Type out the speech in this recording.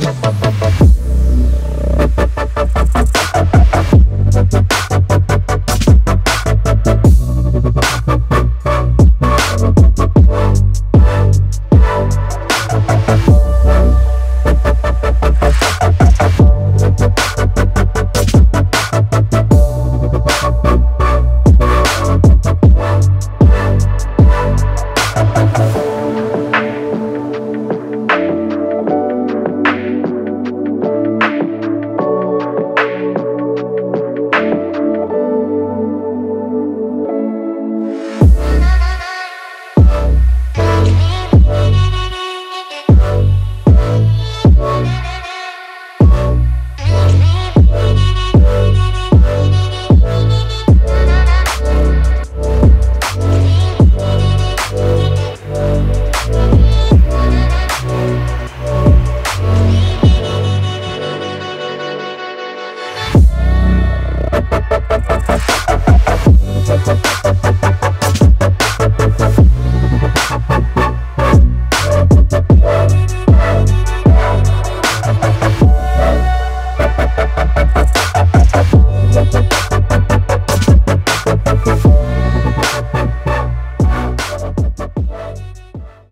Bye.